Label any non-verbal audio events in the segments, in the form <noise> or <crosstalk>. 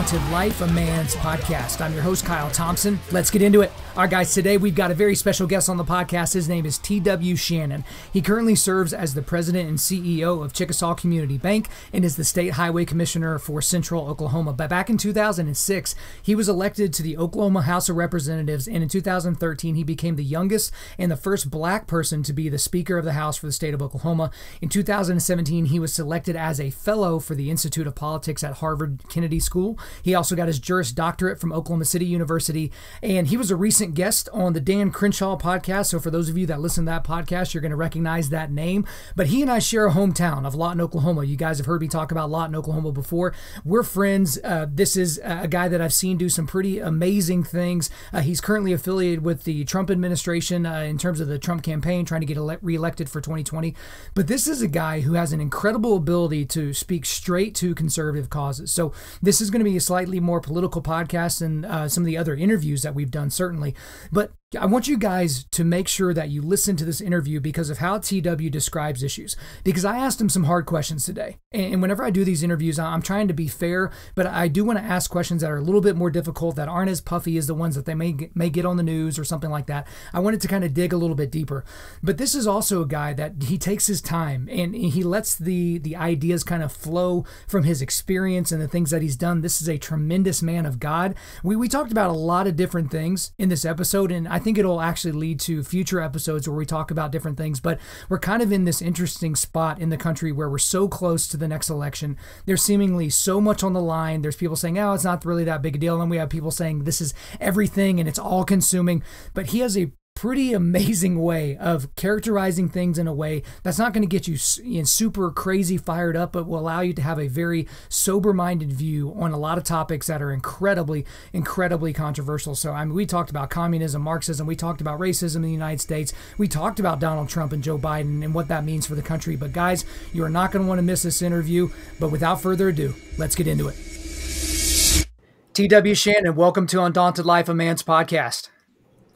Life, a Man's podcast. I'm your host, Kyle Thompson. Let's get into it. All right, guys, today we've got a very special guest on the podcast. His name is T.W. Shannon. He currently serves as the president and CEO of Chickasaw Community Bank and is the state highway commissioner for Central Oklahoma. But back in 2006, he was elected to the Oklahoma House of Representatives, and in 2013, he became the youngest and the first black person to be the Speaker of the House for the state of Oklahoma. In 2017, he was selected as a fellow for the Institute of Politics at Harvard Kennedy School. He also got his Juris Doctorate from Oklahoma City University, and he was a recent guest on the Dan Crenshaw podcast. So for those of you that listen to that podcast, you're going to recognize that name. But he and I share a hometown of Lawton, Oklahoma. You guys have heard me talk about Lawton, Oklahoma before. We're friends. Uh, this is a guy that I've seen do some pretty amazing things. Uh, he's currently affiliated with the Trump administration uh, in terms of the Trump campaign, trying to get ele- reelected for 2020. But this is a guy who has an incredible ability to speak straight to conservative causes. So this is going to be slightly more political podcast than uh, some of the other interviews that we've done, certainly. But I want you guys to make sure that you listen to this interview because of how TW describes issues. Because I asked him some hard questions today. And whenever I do these interviews, I'm trying to be fair, but I do want to ask questions that are a little bit more difficult, that aren't as puffy as the ones that they may may get on the news or something like that. I wanted to kind of dig a little bit deeper. But this is also a guy that he takes his time and he lets the, the ideas kind of flow from his experience and the things that he's done. This is a tremendous man of God. We, we talked about a lot of different things in this episode, and I think it'll actually lead to future episodes where we talk about different things. But we're kind of in this interesting spot in the country where we're so close to the next election. There's seemingly so much on the line. There's people saying, oh, it's not really that big a deal. And we have people saying this is everything and it's all consuming. But he has a pretty amazing way of characterizing things in a way that's not going to get you, know, super crazy fired up, but will allow you to have a very sober minded view on a lot of topics that are incredibly, incredibly controversial. So, I mean, we talked about communism, Marxism, we talked about racism in the United States, we talked about Donald Trump and Joe Biden and what that means for the country. But, guys, you are not going to want to miss this interview. But without further ado, let's get into it. TW Shannon, welcome to Undaunted Life, a Man's podcast.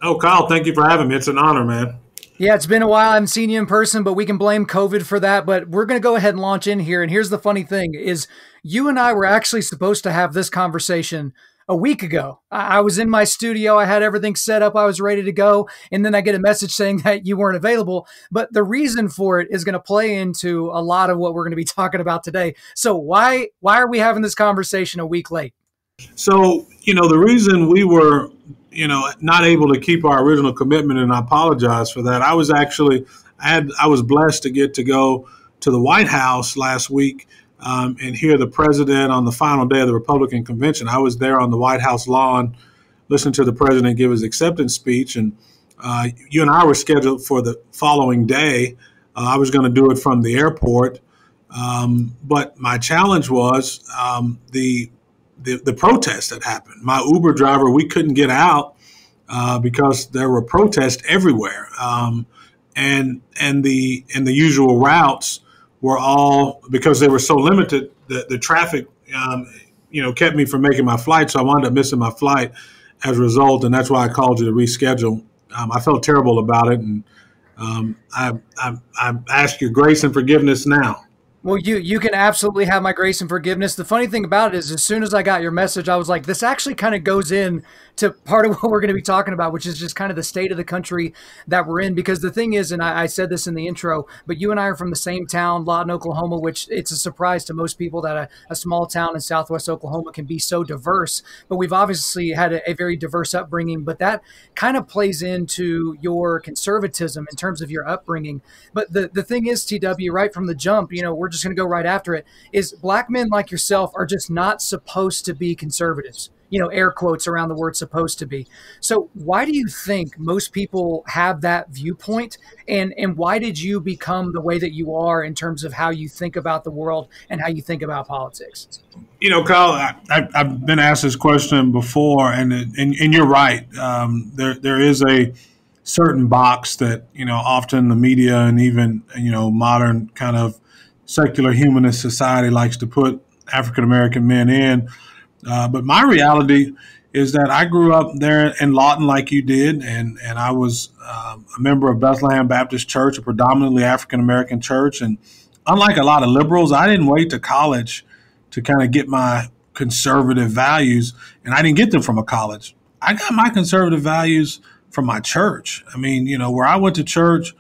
Oh, Kyle, thank you for having me. It's an honor, man. Yeah, it's been a while. I haven't seen you in person, but we can blame COVID for that. But we're going to go ahead and launch in here. And here's the funny thing is you and I were actually supposed to have this conversation a week ago. I was in my studio. I had everything set up. I was ready to go. And then I get a message saying <laughs> that you weren't available. But the reason for it is going to play into a lot of what we're going to be <laughs> talking about today. So why why are we having this conversation a week late? So, you know, the reason we were you know, not able to keep our original commitment, and I apologize for that. I was actually, I had, I was blessed to get to go to the White House last week um, and hear the president on the final day of the Republican convention. I was there on the White House lawn, listening to the president give his acceptance speech, and uh, you and I were scheduled for the following day. Uh, I was going to do it from the airport, um, but my challenge was um, the the, the protest that happened. My Uber driver, we couldn't get out uh, because there were protests everywhere, um, and and the and the usual routes were all because they were so limited. The the traffic, um, you know, kept me from making my flight, so I wound up missing my flight as a result, and that's why I called you to reschedule. Um, I felt terrible about it, and um, I, I I ask your grace and forgiveness now. Well, you you can absolutely have my grace and forgiveness. The funny thing about it is, as soon as I got your message, I was like, this actually kind of goes in to part of <laughs> what we're going to be talking about, which is just kind of the state of the country that we're in. Because the thing is, and I, I said this in the intro, but you and I are from the same town, Lawton, Oklahoma, which it's a surprise to most people that a, a small town in Southwest Oklahoma can be so diverse. But we've obviously had a, a very diverse upbringing, but that kind of plays into your conservatism in terms of your upbringing. But the the thing is, TW, right from the jump, you know, we're just going to go right after it, is black men like yourself are just not supposed to be conservatives. You know, air quotes around the word supposed to be. So why do you think most people have that viewpoint? And and why did you become the way that you are in terms of how you think about the world and how you think about politics? You know, Kyle, I, have been asked this question before, and and, and you're right. Um, there there is a certain box that you know often the media and even you know modern kind of secular humanist society likes to put African American men in. Uh, but my reality is that I grew up there in Lawton like you did, and, and I was um, a member of Bethlehem Baptist Church, a predominantly African American church. And unlike a lot of liberals, I didn't wait to college to kind of get my conservative values, and I didn't get them from a college. I got my conservative values from my church. I mean, you know, where I went to church,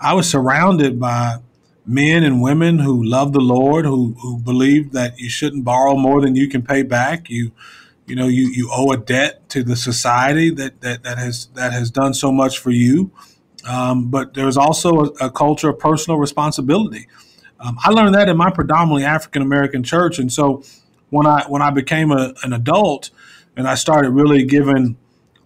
I was surrounded by men and women who love the Lord, who who believe that you shouldn't borrow more than you can pay back. You you know, you, you owe a debt to the society that, that, that has that has done so much for you. Um, but there's also a, a, culture of personal responsibility. Um, I learned that in my predominantly African American church, and so when I when I became a, an adult and I started really giving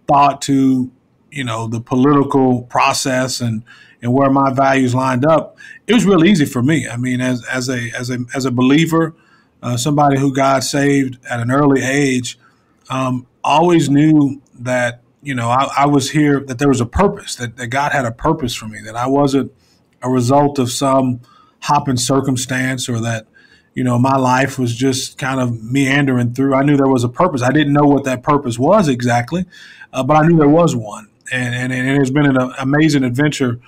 thought to you know the political process and and where my values lined up, it was really easy for me. I mean, as as a as a as a believer, uh, somebody who God saved at an early age, um, always knew that you know I, I, was here that there was a purpose that, that God had a purpose for me that I wasn't a result of some hopping circumstance or that you know my life was just kind of meandering through. I knew there was a purpose. I didn't know what that purpose was exactly, uh, but I knew there was one, and and, and it has been an amazing adventure.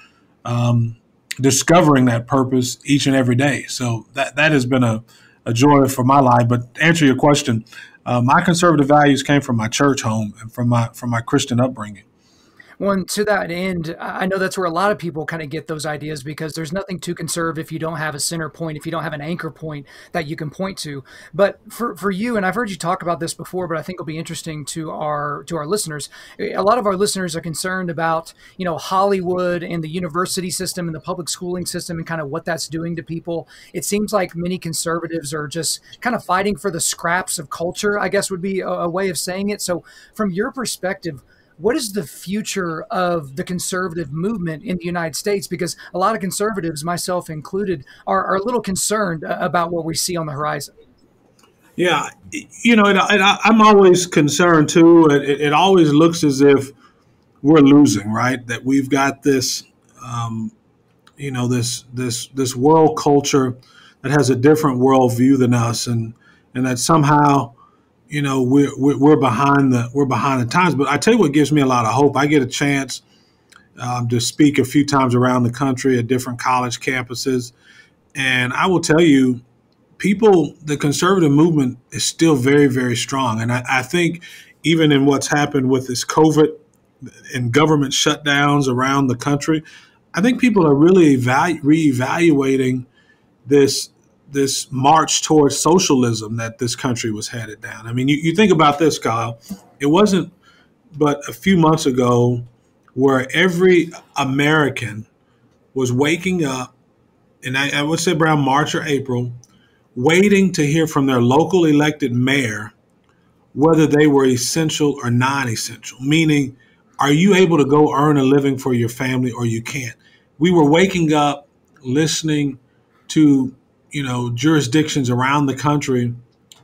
Um, discovering that purpose each and every day. So that that has been a, a joy for my life. But to answer your question, uh, my conservative values came from my church home and from my from my Christian upbringing. Well, and to that end, I know that's where a lot of people kind of get those ideas because there's nothing to conserve if you don't have a center point, if you don't have an anchor point that you can point to. But for, for you, and I've heard you talk about this before, but I think it'll be interesting to our to our listeners. Eh, a lot of our listeners are concerned about you know Hollywood and the university system and the public schooling system and kind of what that's doing to people. It seems like many conservatives are just kind of fighting for the scraps of culture. I guess would be a, a way of saying it. So, from your perspective what is the future of the conservative movement in the United States? Because a lot of conservatives, myself included, are, are a little concerned uh, about what we see on the horizon. Yeah, you know, and, I, am always concerned too. It, it, always looks as if we're losing, right? That we've got this, um, you know, this this this world culture that has a different worldview than us, and and that somehow you know we're, we're behind the we're behind the times. But I tell you what gives me a lot of hope. I get a chance um, to speak a few times around the country at different college campuses, and I will tell you, people, the conservative movement is still very very strong, and I, I think even in what's happened with this COVID and government shutdowns around the country, I think people are really evalu- reevaluating this this march towards socialism that this country was headed down. I mean, you, you think about this, Kyle. It wasn't but a few months ago where every American was waking up, and I, I would say around March or April, waiting to hear from their local elected mayor whether they were essential or non essential, meaning, are you able to go earn a living for your family or you can't? We were waking up listening to you know, jurisdictions around the country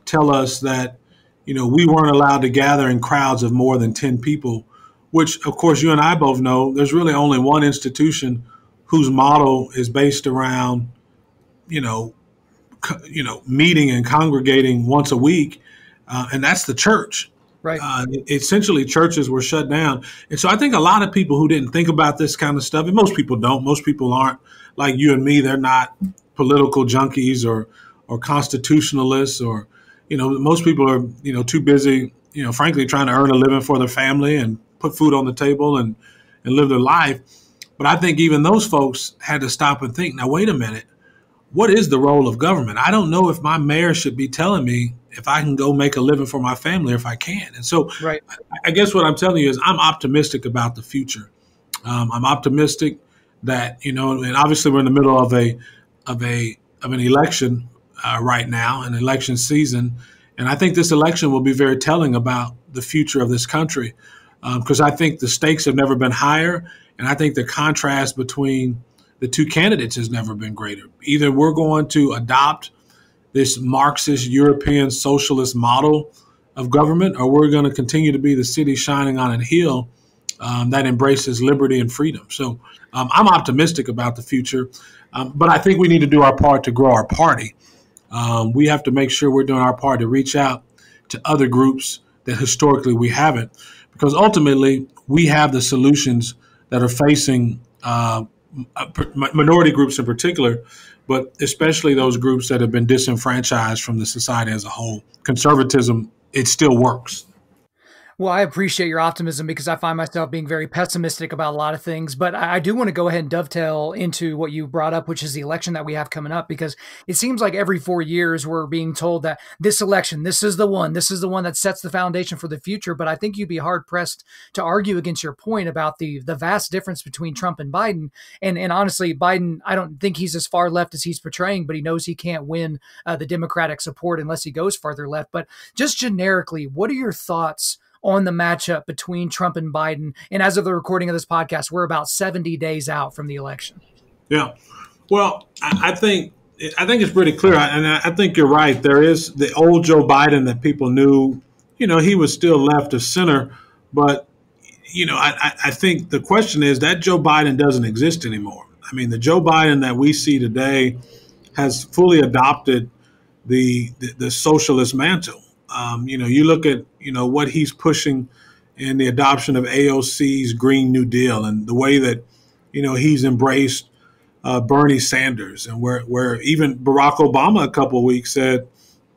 tell us that, you know, we weren't allowed to gather in crowds of more than 10 people, which, of course, you and I both know there's really only one institution whose model is based around, you know, you know, meeting and congregating once a week, uh, and that's the church. Right. Uh, essentially, churches were shut down, and so I think a lot of people who didn't think about this kind of stuff, and most people don't. Most people aren't like you and me. They're not political junkies or or constitutionalists or you know most people are you know too busy you know frankly trying to earn a living for their family and put food on the table and and live their life. But i think even those folks had to stop and think now wait a minute. What is the role of government? I don't know if my mayor should be telling me if i can go make a living for my family if i can. And so right. i guess what i'm telling you is i'm optimistic about the future. Um, i'm optimistic that you know and obviously we're in the middle of a of a of an election uh, right now, an election season, and I think this election will be very telling about the future of this country because um, I think the stakes have never been higher, and I think the contrast between the two candidates has never been greater. Either we're going to adopt this Marxist European socialist model of government, or we're going to continue to be the city shining on a hill um, that embraces liberty and freedom. So um, I'm optimistic about the future. Um, but I think we need to do our part to grow our party. Um, we have to make sure we're doing our part to reach out to other groups that historically we haven't, because ultimately we have the solutions that are facing uh, minority groups in particular but especially those groups that have been disenfranchised from the society as a whole. Conservatism, it still works. Well, I appreciate your optimism because I find myself being very pessimistic about a lot of things. But I do want to go ahead and dovetail into what you brought up, which is the election that we have coming up, because it seems like every four years we're being told that this election, this is the one, this is the one that sets the foundation for the future. But I think you'd be hard pressed to argue against your point about the the vast difference between Trump and Biden. And and honestly, Biden, I don't think he's as far left as he's portraying, but he knows he can't win uh, the Democratic support unless he goes farther left. But just generically, what are your thoughts? On the matchup between Trump and Biden. And as of the recording of this podcast, we're about 70 days out from the election. Yeah. Well, I, think I think it's pretty clear, and I think you're right. There is the old Joe Biden that people knew. You know, he was still left of center, but you know, I, I think the question is that Joe Biden doesn't exist anymore. I mean, the Joe Biden that we see today has fully adopted the, the, the socialist mantle. Um, you know, you look at you know what he's pushing in the adoption of AOC's Green New Deal and the way that you know he's embraced uh, Bernie Sanders and where where even Barack Obama a couple of weeks said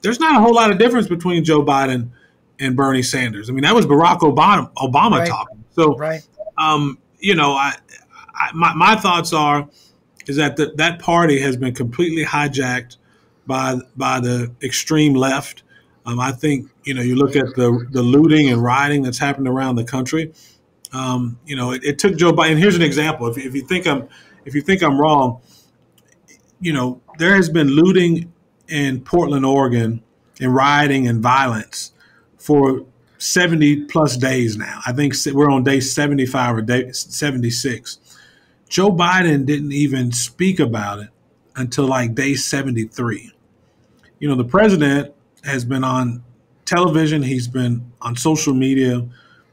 there's not a whole lot of difference between Joe Biden and Bernie Sanders. I mean, that was Barack Obama Obama right. talking. So, right. um, you know, I, I, my my thoughts are is that the, that party has been completely hijacked by by the extreme left um, I think you know you look at the the looting and rioting that's happened around the country. Um, you know, it, it, took Joe Biden. Here's an example. If, if you think I'm if you think I'm wrong, you know there has been looting in Portland, Oregon, and rioting and violence for 70 plus days now. I think we're on day 75 or day 76. Joe Biden didn't even speak about it until like day 73. You know, the president has been on television, he's been on social media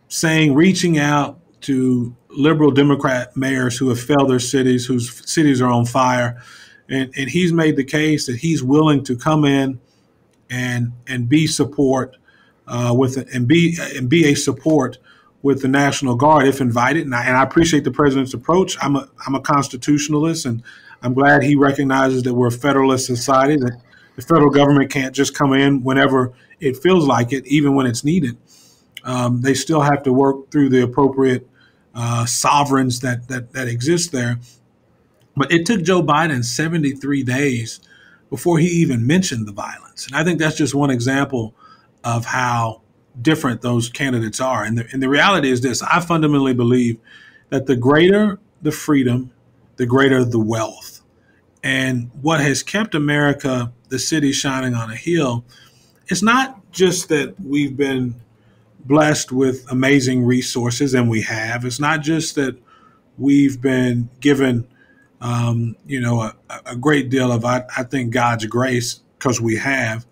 saying, reaching out to liberal Democrat mayors who have failed their cities, whose cities are on fire. And, and he's made the case that he's willing to come in and and be support uh, with and be and be a support with the National Guard if invited. And I, and I appreciate the president's approach. I'm a I'm a constitutionalist, and I'm glad he recognizes that we're a federalist society that the federal government can't just come in whenever it feels like it, even when it's needed. Um, they still have to work through the appropriate uh, sovereigns that, that that exist there. But it took Joe Biden 73 days before he even mentioned the violence, and I think that's just one example of how different those candidates are. And the, and the reality is this: I fundamentally believe that the greater the freedom, the greater the wealth. And what has kept America the city shining on a hill, it's not just that we've been blessed with amazing resources, and we have. It's not just that we've been given, um, you know, a, a, great deal of, I, I think, God's grace because we have.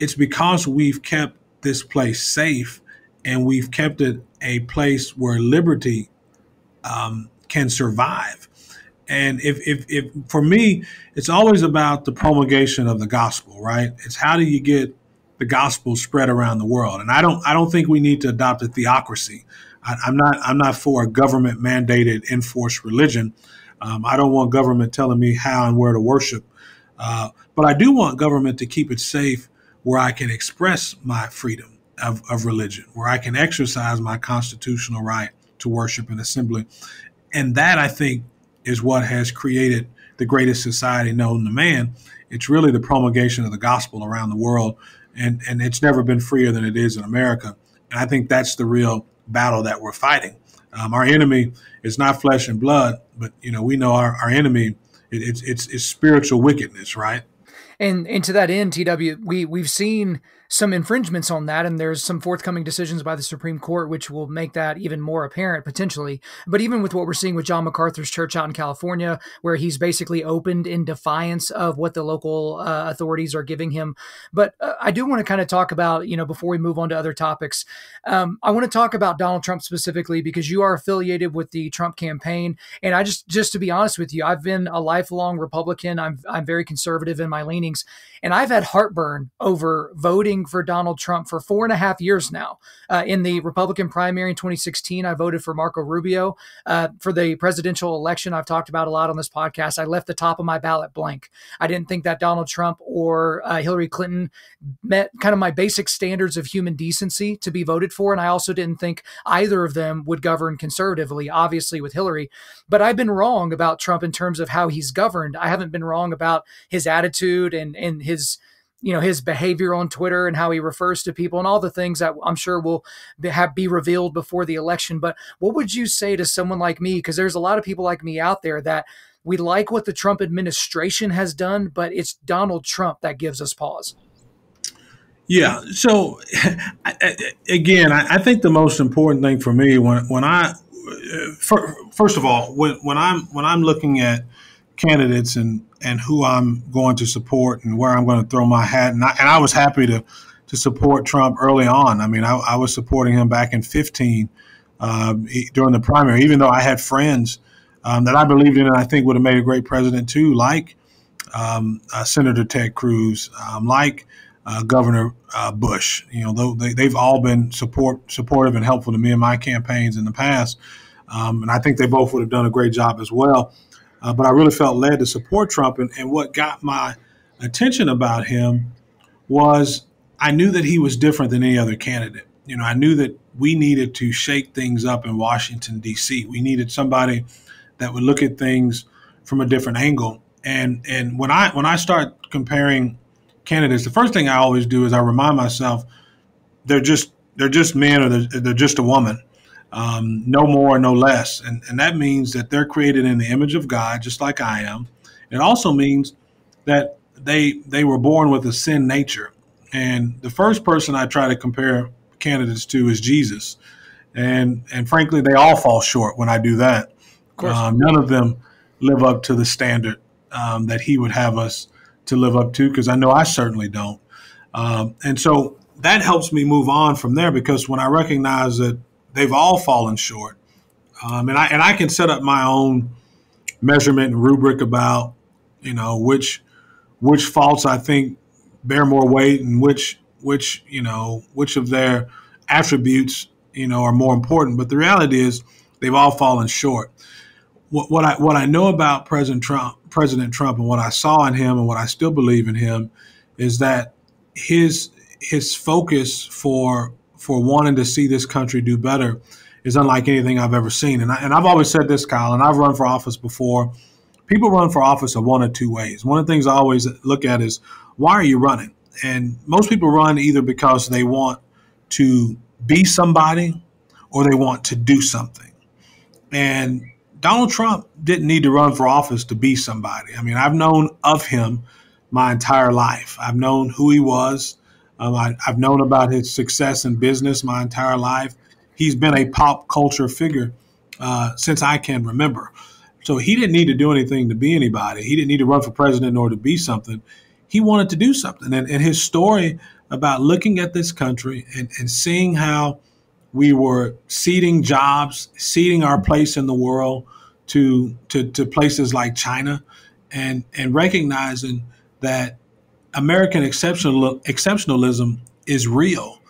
It's because we've kept this place safe and we've kept it a place where liberty um, can survive. And if, if, if for me, it's always about the promulgation of the gospel, right? It's how do you get the gospel spread around the world? And I don't, I don't think we need to adopt a theocracy. I, am not, I'm not for a government mandated enforced religion. Um, I don't want government telling me how and where to worship. Uh, but I do want government to keep it safe where I can express my freedom of, of religion, where I can exercise my constitutional right to worship and assembly. And that I think is what has created the greatest society known to man. It's really the promulgation of the gospel around the world, and and it's never been freer than it is in America. And I think that's the real battle that we're fighting. Um, our enemy is not flesh and blood, but you know we know our, our enemy. It, it's it's it's spiritual wickedness, right? And and to that end, TW, we we've seen some infringements on that, and there's some forthcoming decisions by the Supreme Court which will make that even more apparent potentially. But even with what we're seeing with John MacArthur's church out in California, where he's basically opened in defiance of what the local uh, authorities are giving him. But uh, I do want to kind of talk about, you know, before we move on to other topics, um, I want to talk about Donald Trump specifically because you are affiliated with the Trump campaign, and I just just to be honest with you, I've been a lifelong Republican. I'm I'm very conservative in my leanings. And I've had heartburn over voting for Donald Trump for four and a half years now. Uh, in the Republican primary in 2016, I voted for Marco Rubio. Uh, for the presidential election, I've talked about a lot on this podcast. I left the top of my ballot blank. I didn't think that Donald Trump or uh, Hillary Clinton met kind of my basic standards of human decency to be voted for. And I also didn't think either of them would govern conservatively, obviously with Hillary. But I've been wrong about Trump in terms of how he's governed. I haven't been wrong about his attitude and, and his you know his behavior on Twitter and how he refers to people and all the things that I'm sure will be, have, be revealed before the election. But what would you say to someone like me? Because there's a lot of people like me out there that we like what the Trump administration has done, but it's Donald Trump that gives us pause. Yeah. So <laughs> again, I think the most important thing for me when when I uh, first of all when when I'm when I'm looking at candidates and and who I'm going to support and where I'm going to throw my hat. And I, and I was happy to to support Trump early on. I mean, I, I was supporting him back in 15 um, during the primary, even though I had friends um, that I believed in and I think would have made a great president too, like um, uh, Senator Ted Cruz, um, like uh, Governor uh, Bush. You know, they, they've all been support supportive and helpful to me in my campaigns in the past. Um, and I think they both would have done a great job as well. Uh, but I really felt led to support Trump. And, and what got my attention about him was I knew that he was different than any other candidate. You know, I knew that we needed to shake things up in Washington, D.C. We needed somebody that would look at things from a different angle. And and when I when I start comparing candidates, the first thing I always do is I remind myself they're just they're just men or they're, they're just a woman um, no more, no less. And, and that means that they're created in the image of God, just like I am. It also means that they they were born with a sin nature. And the first person I try to compare candidates to is Jesus. And and frankly, they all fall short when I do that. Of um, none of them live up to the standard um, that he would have us to live up to, because I know I certainly don't. Um, and so that helps me move on from there because when I recognize that they've all fallen short. Um, and I and I can set up my own measurement and rubric about you know which which faults I think bear more weight and which which you know which of their attributes you know are more important. But the reality is they've all fallen short. What, what I what I know about President Trump, President Trump, and what I saw in him, and what I still believe in him, is that his his focus for for wanting to see this country do better is unlike anything I've ever seen. And, I, and I've always said this, Kyle, and I've run for office before. People run for office of one of two ways. One of the things I always look at is why are you running? And most people run either because they want to be somebody or they want to do something. And Donald Trump didn't need to run for office to be somebody. I mean, I've known of him my entire life. I've known who he was. Um, I, have known about his success in business my entire life. He's been a pop culture figure uh, since I can remember. So he didn't need to do anything to be anybody. He didn't need to run for president or to be something. He wanted to do something. And, and his story about looking at this country and, and seeing how we were ceding jobs, ceding our place in the world to, to, to places like China, and, and recognizing that American exceptional exceptionalism is real.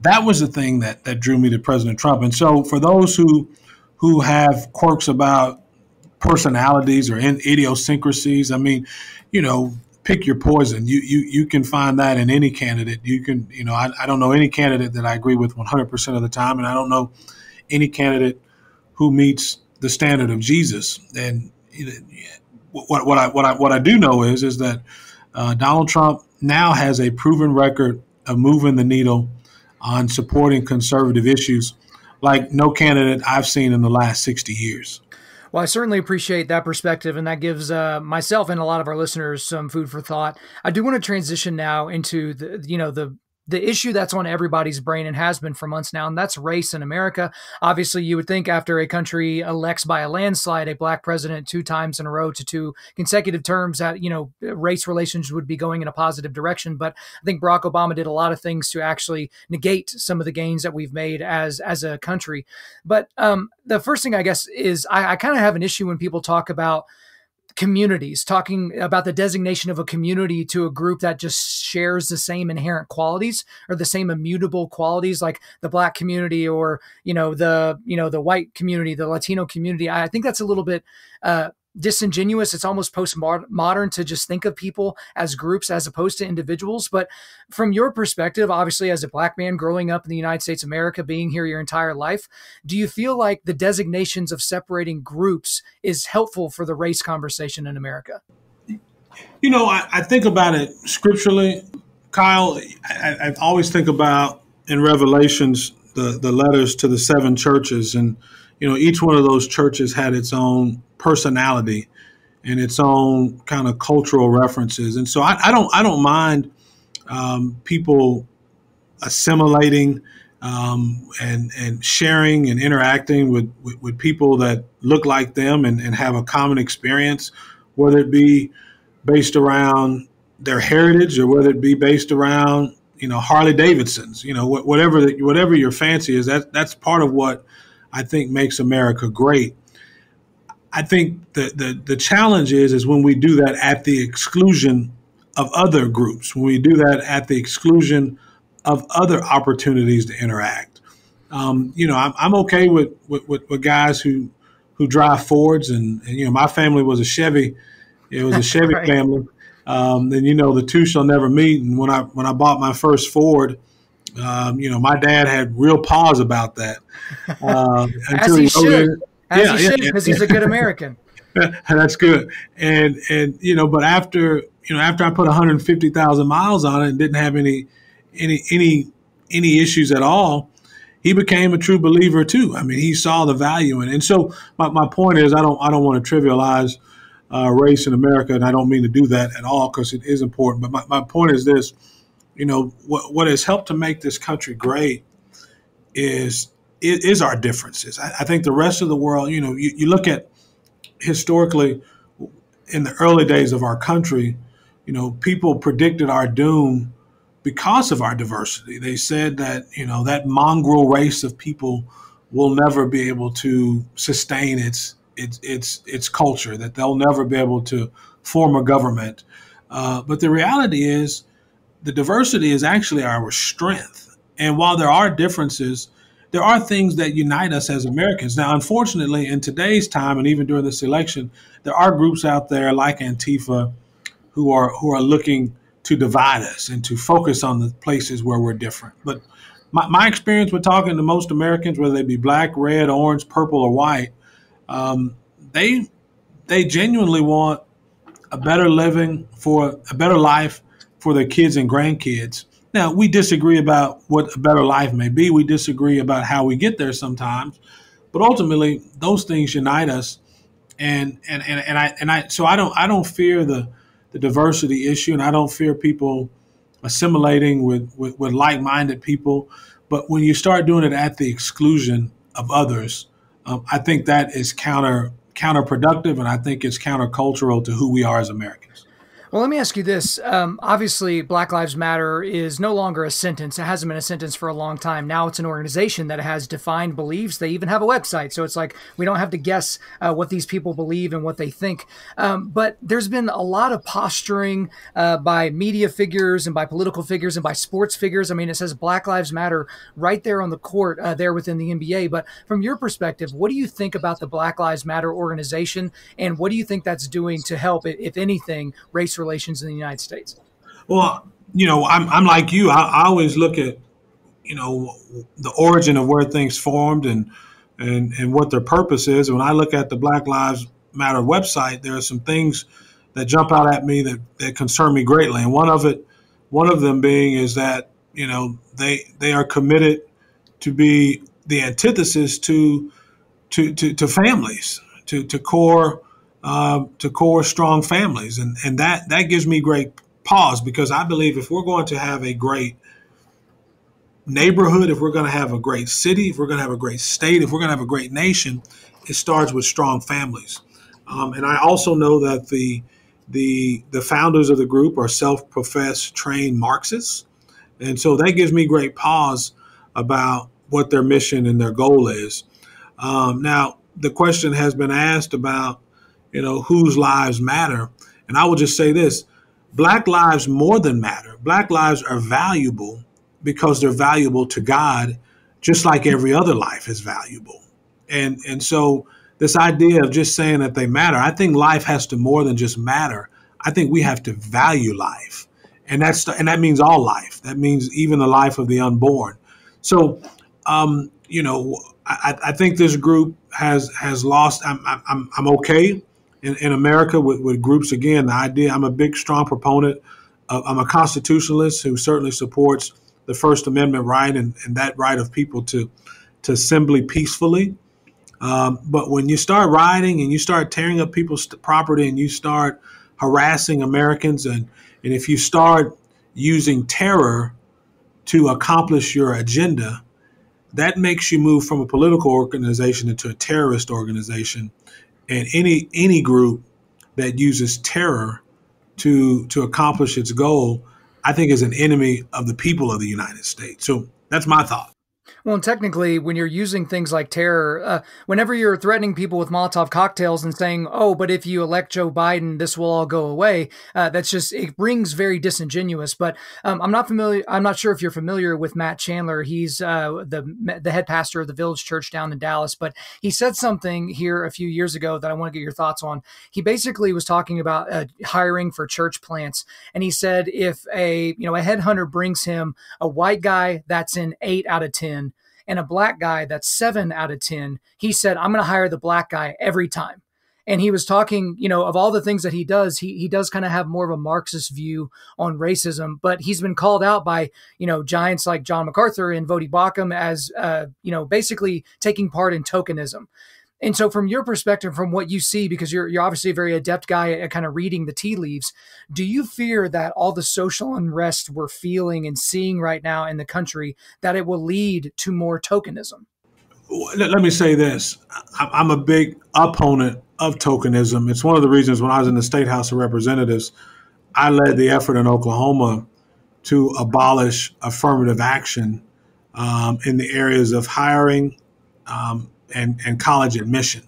That was the thing that that drew me to President Trump. And so, for those who who have quirks about personalities or idiosyncrasies, I mean, you know, pick your poison. You you you can find that in any candidate. You can, you know, I, I don't know any candidate that I agree with 100% of the time, and I don't know any candidate who meets the standard of Jesus. And what what I what I what I do know is is that uh, Donald Trump now has a proven record of moving the needle on supporting conservative issues like no candidate I've seen in the last 60 years. Well, I certainly appreciate that perspective, and that gives uh, myself and a lot of our listeners some food for thought. I do want to transition now into the, you know, the the issue that's on everybody's brain and has been for months now, and that's race in America. Obviously, you would think after a country elects by a landslide a black president two times in a row to two consecutive terms, that you know race relations would be going in a positive direction. But I think Barack Obama did a lot of things to actually negate some of the gains that we've made as as a country. But um, the first thing I guess is I, I kind of have an issue when people talk about communities, talking about the designation of a community to a group that just shares the same inherent qualities or the same immutable qualities, like the black community or you know the you know the white community, the Latino community. I, I think that's a little bit uh, disingenuous. It's almost postmodern to just think of people as groups as opposed to individuals. But from your perspective, obviously, as a black man growing up in the United States of America, being here your entire life, do you feel like the designations of separating groups is helpful for the race conversation in America? You know, I, I think about it scripturally. Kyle, I, I always think about in Revelations the, the letters to the seven churches and you know, each one of those churches had its own personality and its own kind of cultural references. And so I, I don't I don't mind um, people assimilating um, and and sharing and interacting with, with, with, people that look like them and, and have a common experience, whether it be based around their heritage or whether it be based around you know Harley Davidsons, you know whatever the, whatever your fancy is. That that's part of what I think makes America great. I think the, the, the challenge is is when we do that at the exclusion of other groups, when we do that at the exclusion of other opportunities to interact. Um, you know, I'm, I'm okay with, with, with, guys who who drive Fords, and, and, you know, my family was a Chevy. It was a Chevy <laughs> right. family. Um, and you know, the two shall never meet. And when I when I bought my first Ford, um, you know, my dad had real pause about that. <laughs> Um, As he, he should. As yeah, he should, because yeah, he's a good American. <laughs> That's good. And and you know, but after you know, after I put 150,000 miles on it and didn't have any any any any issues at all, he became a true believer too. I mean, he saw the value in it. And so my, my point is, I don't I don't want to trivialize uh, race in America, and I don't mean to do that at all because it is important. But my, my point is this you know what what has helped to make this country great is is our differences. I, I think the rest of the world, you know, you, you look at historically in the early days of our country, you know, people predicted our doom because of our diversity. They said that, you know, that mongrel race of people will never be able to sustain its its its its culture, that they'll never be able to form a government. Uh, but the reality is the diversity is actually our strength. And while there are differences, there are things that unite us as Americans. Now, unfortunately, in today's time and even during this election, there are groups out there like Antifa who are who are looking to divide us and to focus on the places where we're different. But my, my experience with talking to most Americans, whether they be black, red, orange, purple, or white, um, they they genuinely want a better living for a better life for their kids and grandkids. Now, we disagree about what a better life may be. We disagree about how we get there sometimes, but ultimately, those things unite us. And and and, and I and I so I don't I don't fear the the diversity issue, and I don't fear people assimilating with, with, with like-minded people. But when you start doing it at the exclusion of others, um, I think that is counter counterproductive, and I think it's countercultural to who we are as Americans. Well, let me ask you this. Um, obviously, Black Lives Matter is no longer a sentence. It hasn't been a sentence for a long time. Now it's an organization that has defined beliefs. They even have a website. So it's like we don't have to guess uh, what these people believe and what they think. Um, but there's been a lot of posturing uh, by media figures and by political figures and by sports figures. I mean, it says Black Lives Matter right there on the court, uh, there within the NBA. But from your perspective, what do you think about the Black Lives Matter organization? And what do you think that's doing to help, if anything, race relations in the United States? Well, you know, I'm, I'm like you. I, I always look at, you know, the origin of where things formed and, and, and what their purpose is. When I look at the Black Lives Matter website, there are some things that jump out at me that, that concern me greatly. And one of it, one of them being is that, you know, they, they are committed to be the antithesis to, to, to, to families, to, to core uh, to core strong families, and and that that gives me great pause because I believe if we're going to have a great neighborhood, if we're going to have a great city, if we're going to have a great state, if we're going to have a great nation, it starts with strong families. Um, and I also know that the the the founders of the group are self-professed trained Marxists, and so that gives me great pause about what their mission and their goal is. Um, now, the question has been asked about you know, whose lives matter. And I will just say this Black lives more than matter. Black lives are valuable because they're valuable to God, just like every other life is valuable. And and so this idea of just saying that they matter, I think life has to more than just matter. I think we have to value life. And that's and that means all life. That means even the life of the unborn. So um, you know, I, I think this group has has lost. I'm I'm, I'm okay in, in America with, with groups. Again, the idea. I'm a big, strong proponent. Of, I'm a constitutionalist who certainly supports the First Amendment right and, and that right of people to to assembly peacefully. Um, but when you start rioting and you start tearing up people's property and you start harassing Americans and and if you start using terror to accomplish your agenda, that makes you move from a political organization into a terrorist organization. And any any group that uses terror to to accomplish its goal, I think is an enemy of the people of the United States. So that's my thought. Well, technically, when you're using things like terror, uh, whenever you're threatening people with Molotov cocktails and saying, "Oh, but if you elect Joe Biden, this will all go away," uh, that's just it rings very disingenuous. But um, I'm not familiar. I'm not sure if you're familiar with Matt Chandler. He's uh, the the head pastor of the Village Church down in Dallas. But he said something here a few years ago that I want to get your thoughts on. He basically was talking about uh, hiring for church plants, and he said if a you know a headhunter brings him a white guy that's in eight out of ten and a black guy that's seven out of 10, he said, I'm going to hire the black guy every time. And he was talking, you know, of all the things that he does, he, he does kind of have more of a Marxist view on racism, but he's been called out by, you know, giants like John MacArthur and Voddie Baucham as, uh, you know, basically taking part in tokenism. And so, from your perspective, from what you see, because you're you're obviously a very adept guy at kind of reading the tea leaves, do you fear that all the social unrest we're feeling and seeing right now in the country that it will lead to more tokenism? Let me say this: I'm a big opponent of tokenism. It's one of the reasons when I was in the state House of Representatives, I led the effort in Oklahoma to abolish affirmative action um, in the areas of hiring, um, and, and college admission.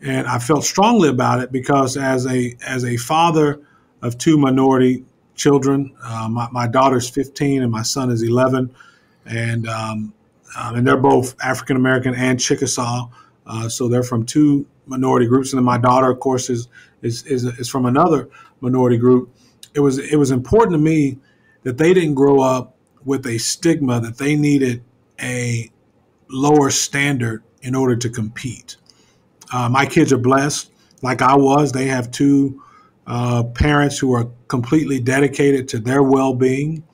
And I felt strongly about it because as a as a father of two minority children, uh, my, my, daughter's 15 and my son is 11, and um, um, and they're both African American and Chickasaw, uh, so they're from two minority groups. And then my daughter, of course, is, is is is from another minority group. It was it was important to me that they didn't grow up with a stigma that they needed a lower standard in order to compete. Uh, my kids are blessed, like I was. They have two uh, parents who are completely dedicated to their well being.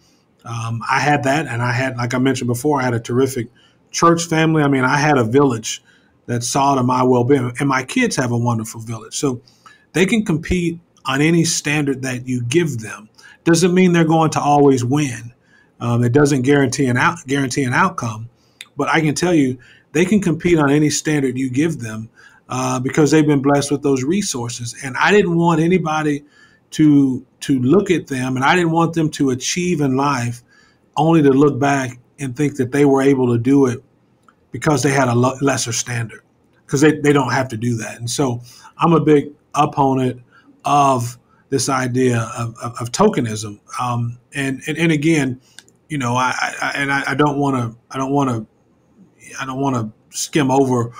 Um, I had that, and I had, like I mentioned before, I had a terrific church family. I mean, I had a village that saw to my well being, and my kids have a wonderful village. So they can compete on any standard that you give them. Doesn't mean they're going to always win. Um, it doesn't guarantee an out, guarantee an outcome, but I can tell you they can compete on any standard you give them uh, because they've been blessed with those resources. And I didn't want anybody to to look at them, and I didn't want them to achieve in life only to look back and think that they were able to do it because they had a lo- lesser standard because they, they don't have to do that. And so I'm a big opponent of this idea of, of, of tokenism. Um, and, and, and again, you know, I, I and I, I don't want to I don't want to I don't want to skim over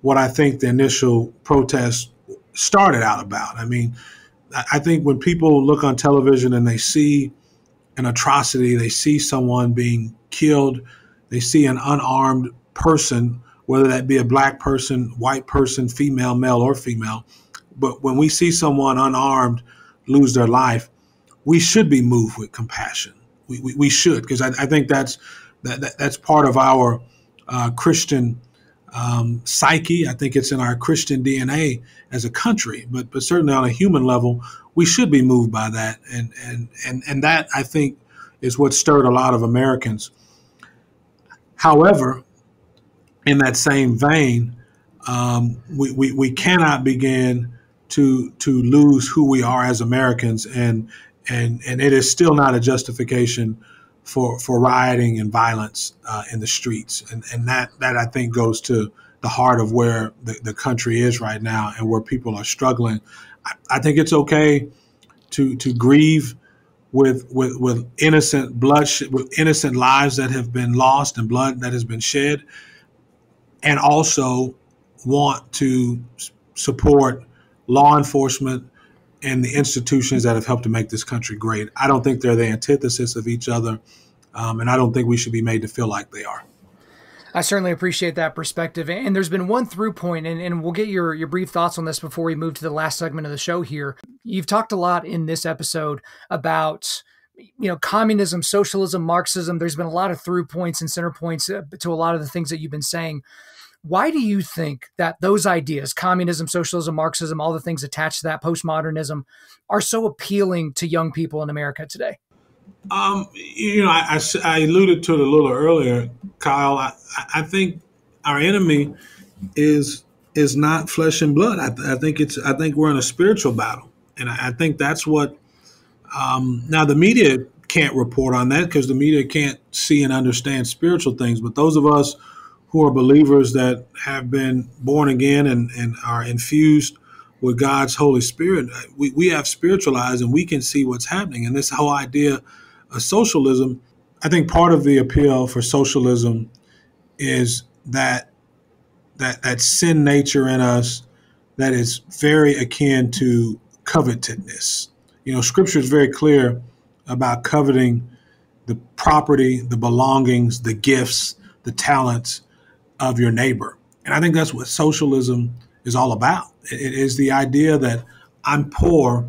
what I think the initial protest started out about. I mean, I think when people look on television and they see an atrocity, they see someone being killed, they see an unarmed person, whether that be a black person, white person, female, male, or female. But when we see someone unarmed lose their life, we should be moved with compassion. We, we, we should, because I, I, think that's that, that, that's part of our uh, Christian um, psyche. I think it's in our Christian DNA as a country, but but certainly on a human level, we should be moved by that, and and and and that I think is what stirred a lot of Americans. However, in that same vein, um, we, we we cannot begin to to lose who we are as Americans, and and and it is still not a justification for for rioting and violence uh, in the streets, and and that that I think goes to the heart of where the, the country is right now and where people are struggling. I, I think it's okay to to grieve with with with innocent blood with innocent lives that have been lost and blood that has been shed, and also want to support law enforcement and the institutions that have helped to make this country great. I don't think they're the antithesis of each other, um, and I don't think we should be made to feel like they are. I certainly appreciate that perspective. And there's been one through point, and, and we'll get your, your brief thoughts on this before we move to the last segment of the show here. You've talked a lot in this episode about you know communism socialism marxism there's been a lot of through points and center points uh, to a lot of the things that you've been saying why do you think that those ideas communism socialism marxism all the things attached to that postmodernism are so appealing to young people in america today um, you know, I, I, I, alluded to it a little earlier, Kyle. I, I think our enemy is is not flesh and blood. I, I, think it's I think we're in a spiritual battle, and I, think that's what. Um, now the media can't report on that because the media can't see and understand spiritual things. But those of us who are believers that have been born again and, and are infused with God's Holy Spirit, we, we have spiritual eyes and we can see what's happening. And this whole idea of socialism, I think part of the appeal for socialism is that that that sin nature in us that is very akin to covetousness. You know, scripture is very clear about coveting the property, the belongings, the gifts, the talents of your neighbor. And I think that's what socialism is all about. It is the idea that I'm poor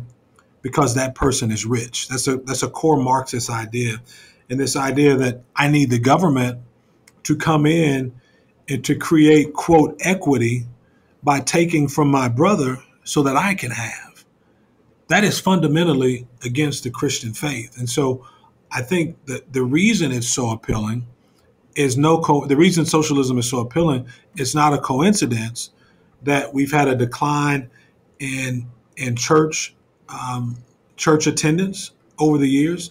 because that person is rich. That's a that's a core Marxist idea, and this idea that I need the government to come in and to create quote equity by taking from my brother so that I can have. That is fundamentally against the Christian faith, and so I think that the reason it's so appealing is no co- the reason socialism is so appealing it's not a coincidence that we've had a decline in in church um, church attendance over the years.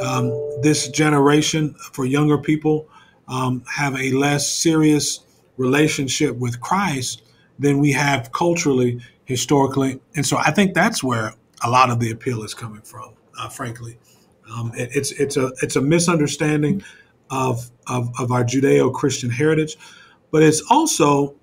Um, this generation, for younger people, um, have a less serious relationship with Christ than we have culturally, historically. And so I think that's where a lot of the appeal is coming from, uh, frankly. Um, it, it's, it's, a, it's a misunderstanding of, of, of our Judeo Christian heritage, but it's also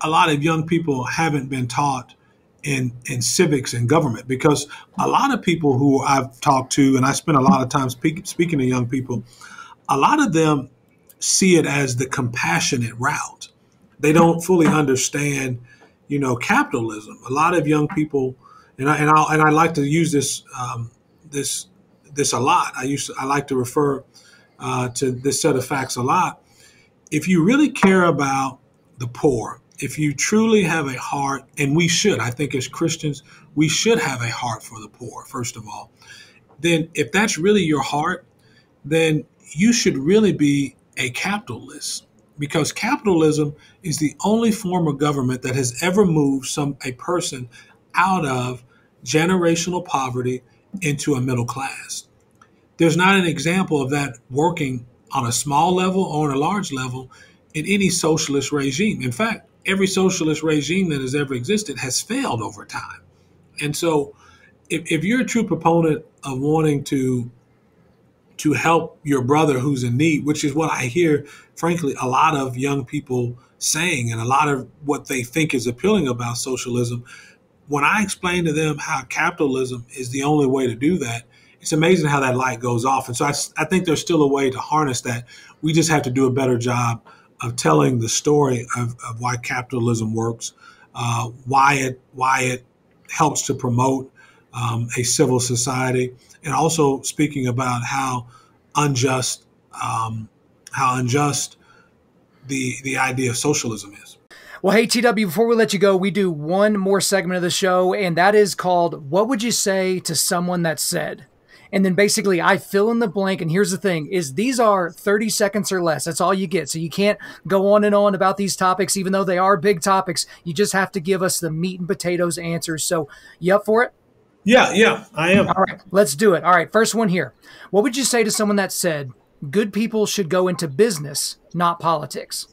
a lot of young people haven't been taught in in civics and government because a lot of people who I've talked to and I spend a lot of time speak, speaking to young people, a lot of them see it as the compassionate route. They don't fully understand, you know, capitalism. A lot of young people, and I and I and I like to use this um, this this a lot. I used to, I like to refer uh, to this set of facts a lot. If you really care about the poor, if you truly have a heart, and we should, I think as Christians, we should have a heart for the poor, first of all, then if that's really your heart, then you should really be a capitalist because capitalism is the only form of government that has ever moved some a person out of generational poverty into a middle class. There's not an example of that working on a small level or on a large level in any socialist regime. In fact, every socialist regime that has ever existed has failed over time. And so, if, if you're a true proponent of wanting to to help your brother who's in need, which is what I hear, frankly, a lot of young people saying, and a lot of what they think is appealing about socialism. When I explain to them how capitalism is the only way to do that, it's amazing how that light goes off. And so I, I think there's still a way to harness that. We just have to do a better job of telling the story of, of why capitalism works, uh, why it why it helps to promote um, a civil society, and also speaking about how unjust um, how unjust the the idea of socialism is. Well, hey, TW, before we let you go, we do one more segment of the show, and that is called What Would You Say to Someone That Said? And then basically I fill in the blank. And here's the thing: is these are 30 seconds or less. That's all you get. So you can't go on and on about these topics, even though they are big topics. You just have to give us the meat and potatoes answers. So you up for it? Yeah, yeah, I am. All right, let's do it. All right, first one here. What would you say to someone that said good people should go into business, not politics?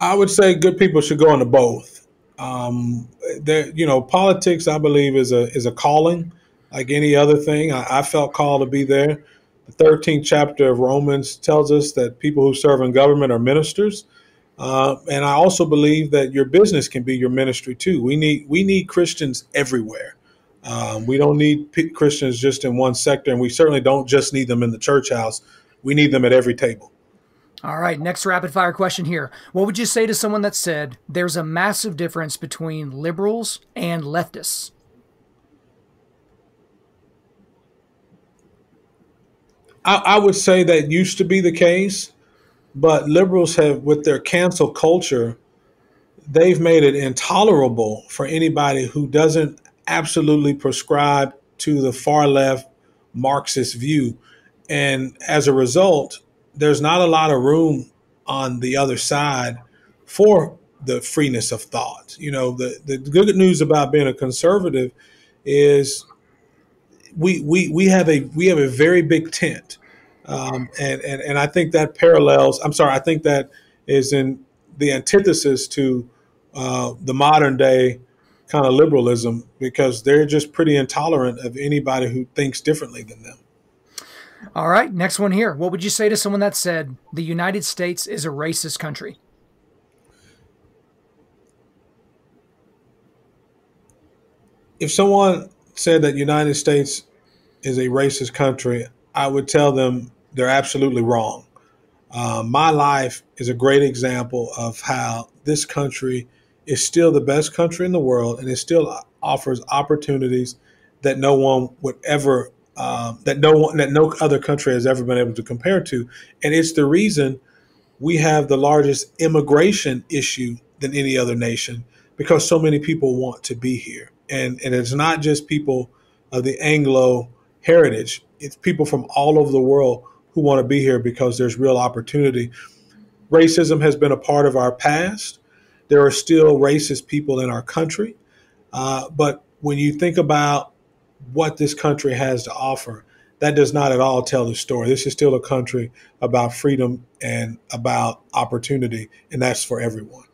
I would say good people should go into both. Um, you know, politics, I believe, is a is a calling, like any other thing. I, I felt called to be there. The 13th chapter of Romans tells us that people who serve in government are ministers. Uh, and I also believe that your business can be your ministry too. We need we need Christians everywhere. Um, we don't need p- Christians just in one sector, and we certainly don't just need them in the church house. We need them at every table. All right, next rapid fire question here. What would you say to someone that said there's a massive difference between liberals and leftists? I, I would say that used to be the case, but liberals have, with their cancel culture, they've made it intolerable for anybody who doesn't absolutely prescribe to the far left Marxist view. And as a result, there's not a lot of room on the other side for the freeness of thought. You know, the, the good news about being a conservative is we, we, we have a we have a very big tent. Um, and, and, and I think that parallels, I'm sorry, I think that is in the antithesis to uh, the modern day kind of liberalism because they're just pretty intolerant of anybody who thinks differently than them. All right, next one here. What would you say to someone that said the United States is a racist country? If someone said that United States is a racist country, I would tell them they're absolutely wrong. Uh, my life is a great example of how this country is still the best country in the world and it still offers opportunities that no one would ever um, that no one that no other country has ever been able to compare to and it's the reason we have the largest immigration issue than any other nation because so many people want to be here and and it's not just people of the anglo heritage it's people from all over the world who want to be here because there's real opportunity racism has been a part of our past there are still racist people in our country. Uh, but when you think about what this country has to offer, that does not at all tell the story. This is still a country about freedom and about opportunity, and that's for everyone.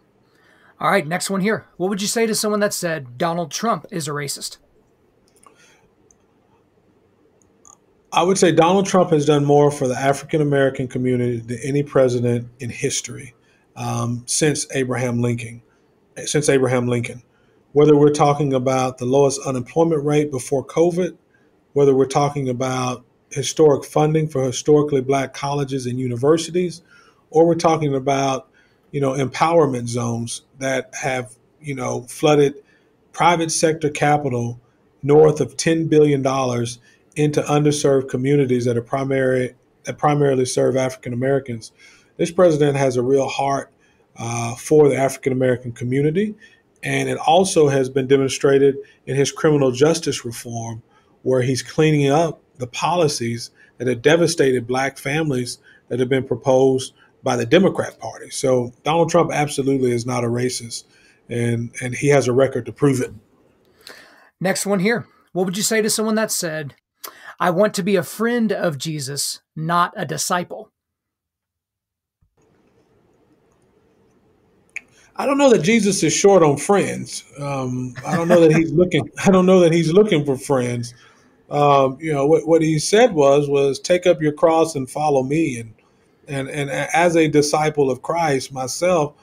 All right, next one here. What would you say to someone that said Donald Trump is a racist? I would say Donald Trump has done more for the African American community than any president in history um, since Abraham Lincoln. Since Abraham Lincoln, whether we're talking about the lowest unemployment rate before COVID, whether we're talking about historic funding for historically black colleges and universities, or we're talking about you know empowerment zones that have you know flooded private sector capital north of ten billion dollars into underserved communities that are primary that primarily serve African Americans this president has a real heart uh, for the African American community. And it also has been demonstrated in his criminal justice reform, where he's cleaning up the policies that have devastated black families that have been proposed by the Democrat Party. So Donald Trump absolutely is not a racist, and, and he has a record to prove it. Next one here. What would you say to someone that said, I want to be a friend of Jesus, not a disciple? I don't know that Jesus is short on friends. Um, I don't know that he's <laughs> looking. I don't know that he's looking for friends. Um, you know what, what he said was was take up your cross and follow me. And and and as a disciple of Christ myself,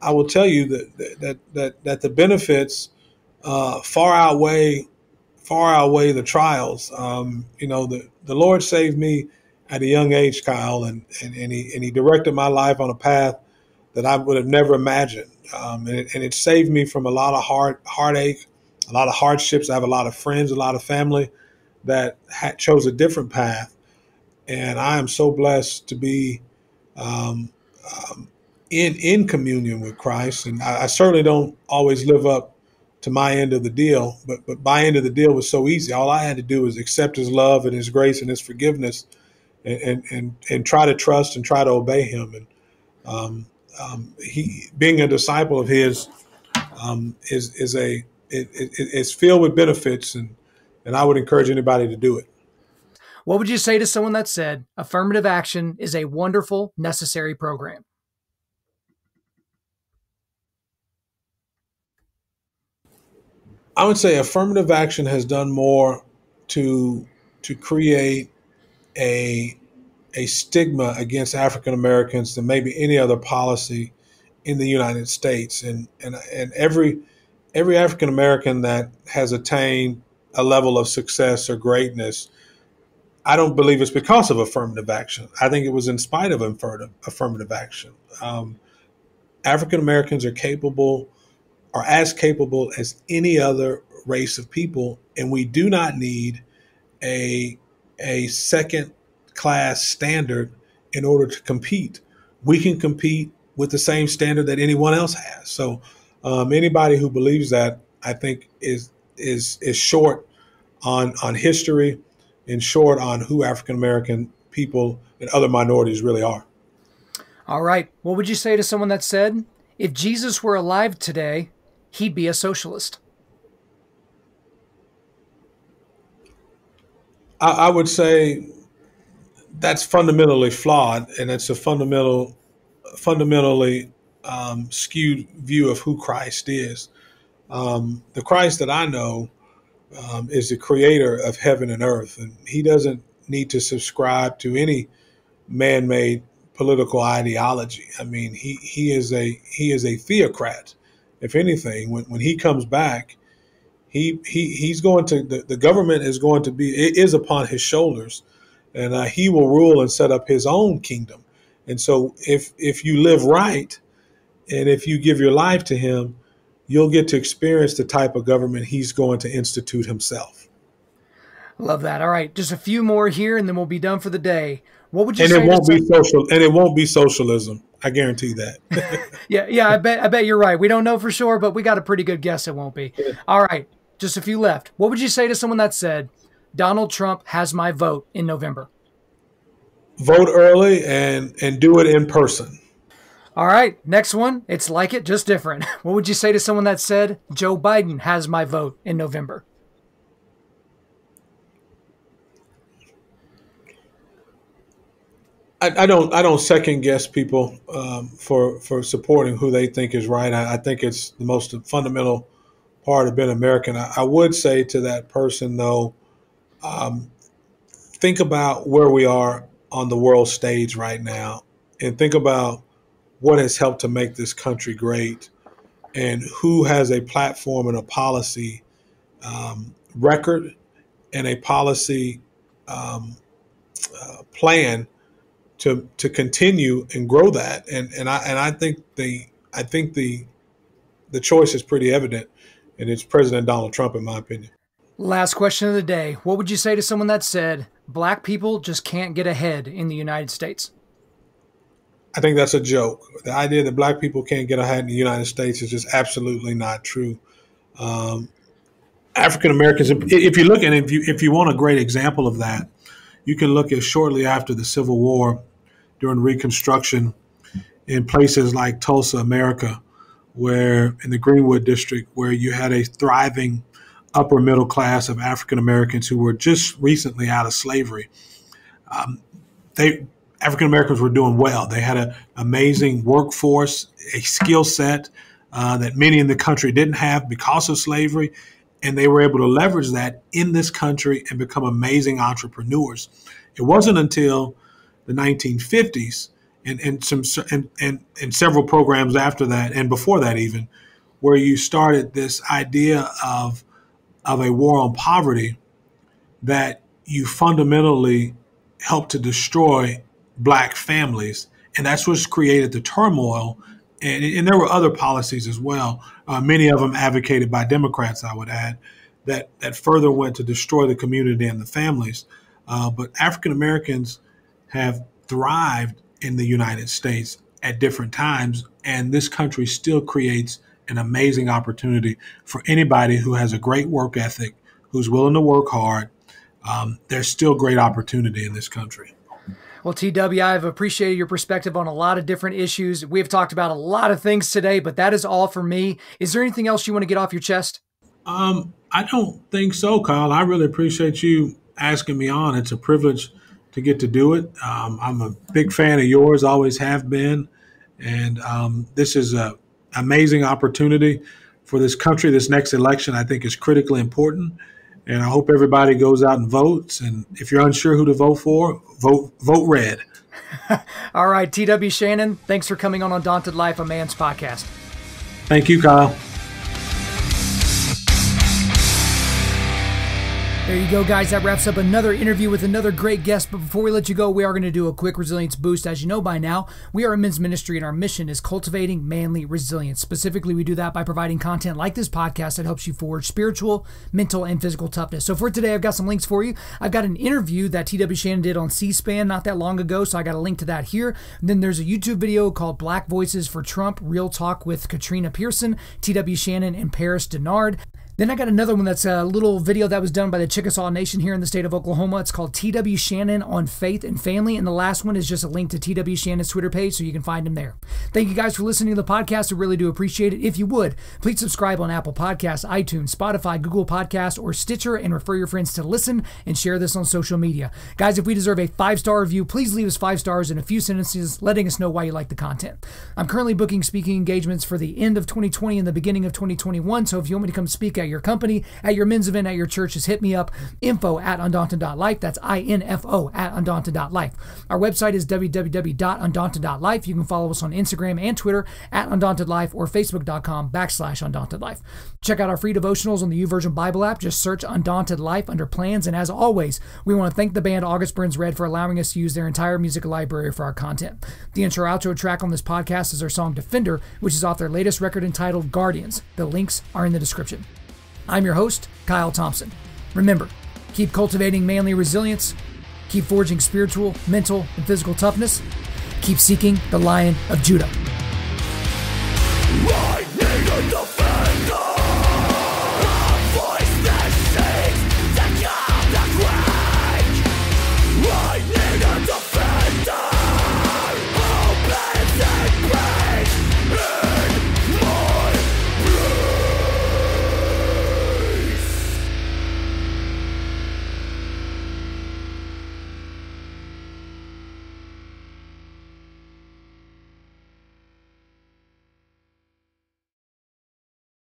I will tell you that that that that the benefits uh, far outweigh far outweigh the trials. Um, you know the the Lord saved me at a young age, Kyle, and and, and he and he directed my life on a path that I would have never imagined. Um, and, it, and, it, saved me from a lot of heart heartache, a lot of hardships. I have a lot of friends, a lot of family that had, chose a different path, and I am so blessed to be um, um, in in communion with Christ. And I, I, certainly don't always live up to my end of the deal, but but my end of the deal was so easy. All I had to do was accept His love and His grace and His forgiveness, and and and, and try to trust and try to obey Him. And um, um, he being a disciple of his um, is is a it, it, it's filled with benefits, and and I would encourage anybody to do it. What would you say to someone that said affirmative action is a wonderful, necessary program? I would say affirmative action has done more to to create a a stigma against African Americans than maybe any other policy in the United States. And and and every every African American that has attained a level of success or greatness I don't believe it's because of affirmative action. I think it was in spite of affirmative action. Um, African Americans are capable, are as capable as any other race of people, and we do not need a a second class standard in order to compete. We can compete with the same standard that anyone else has. So um, anybody who believes that, I think, is is is short on on history and short on who African American people and other minorities really are. All right. What would you say to someone that said, if Jesus were alive today, he'd be a socialist? I, I would say that's fundamentally flawed, and it's a fundamental, fundamentally um, skewed view of who Christ is. Um, the Christ that I know um, is the creator of heaven and earth, and he doesn't need to subscribe to any man-made political ideology. I mean, he, he is a he is a theocrat. If anything, when, when he comes back, he, he he's going to the, the government is going to be it is upon his shoulders, and uh, he will rule and set up his own kingdom. And so, if if you live right, and if you give your life to him, you'll get to experience the type of government he's going to institute himself. Love that. All right, just a few more here, and then we'll be done for the day. What would you? And it won't be social. And it won't be socialism. I guarantee that. <laughs> yeah, yeah. I bet. I bet you're right. We don't know for sure, but we got a pretty good guess. It won't be. All right, just a few left. What would you say to someone that said, "Donald Trump has my vote in November"? Vote early and and do it in person. All right, next one. It's like it, just different. <laughs> What would you say to someone that said, Joe Biden has my vote in November? I, I don't. I don't second guess people um, for for supporting who they think is right. I, I, think it's the most fundamental part of being American. I, I would say to that person though, um, think about where we are on the world stage right now, and think about what has helped to make this country great and who has a platform and a policy um, record and a policy um, uh, plan to to continue and grow that and and I and I think the I think the the choice is pretty evident and it's President Donald Trump in my opinion. Last question of the day. What would you say to someone that said black people just can't get ahead in the United States? I think that's a joke. The idea that black people can't get ahead in the United States is just absolutely not true. Um, African Americans, if you look at if you if you want a great example of that, you can look at shortly after the Civil War, during Reconstruction, in places like Tulsa, America, where in the Greenwood district, where you had a thriving upper middle class of African Americans who were just recently out of slavery. Um, they African Americans were doing well. They had an amazing workforce, a skill set uh, that many in the country didn't have because of slavery, and they were able to leverage that in this country and become amazing entrepreneurs. It wasn't until the 1950s and, and some and, and, and several programs after that and before that even where you started this idea of of a war on poverty that you fundamentally helped to destroy black families. And that's what's created the turmoil. And, and there were other policies as well, uh, many of them advocated by Democrats, I would add, that, that further went to destroy the community and the families. Uh, but African Americans have thrived in the United States at different times, and this country still creates an amazing opportunity for anybody who has a great work ethic, who's willing to work hard. Um, there's still great opportunity in this country. Well, TW, I've appreciated your perspective on a lot of different issues. We've talked about a lot of things today, but that is all for me. Is there anything else you want to get off your chest? Um, I don't think so, Kyle. I really appreciate you asking me on. It's a privilege to get to do it. Um, I'm a big fan of yours, always have been, and um, this is an amazing opportunity for this country, this next election, I think is critically important. And I hope everybody goes out and votes. And if you're unsure who to vote for, vote vote red. <laughs> All right, TW Shannon, thanks for coming on Undaunted Life, a man's podcast. Thank you, Kyle. There you go, guys. That wraps up another interview with another great guest. But before we let you go, we are going to do a quick resilience boost. As you know by now, we are a men's ministry, and our mission is cultivating manly resilience. Specifically, we do that by providing content like this podcast that helps you forge spiritual, mental, and physical toughness. So for today, I've got some links for you. I've got an interview that TW Shannon did on C SPAN not that long ago, so I got a link to that here. And then there's a YouTube video called Black Voices for Trump Real Talk with Katrina Pierson, TW Shannon, and Paris Dennard. Then I got another one that's a little video that was done by the Chickasaw Nation here in the state of Oklahoma. It's called TW Shannon on Faith and Family. And the last one is just a link to TW Shannon's Twitter page so you can find him there. Thank you guys for listening to the podcast. I really do appreciate it. If you would, please subscribe on Apple Podcasts, iTunes, Spotify, Google Podcasts, or Stitcher and refer your friends to listen and share this on social media. Guys, if we deserve a five star review, please leave us five stars in a few sentences letting us know why you like the content. I'm currently booking speaking engagements for the end of 2020 and the beginning of 2021. So if you want me to come speak at your company, at your men's event, at your church, just hit me up. Info at undaunted.life. That's I-N-F-O at undaunted.life. Our website is www.undaunted.life. You can follow us on Instagram and Twitter at undauntedlife or facebook.com backslash undauntedlife. Check out our free devotionals on the YouVersion Bible app. Just search Undaunted Life under plans. And as always, we want to thank the band August Burns Red for allowing us to use their entire music library for our content. The intro outro track on this podcast is our song Defender, which is off their latest record entitled Guardians. The links are in the description. I'm your host, Kyle Thompson. Remember, keep cultivating manly resilience, keep forging spiritual, mental, and physical toughness, keep seeking the Lion of Judah.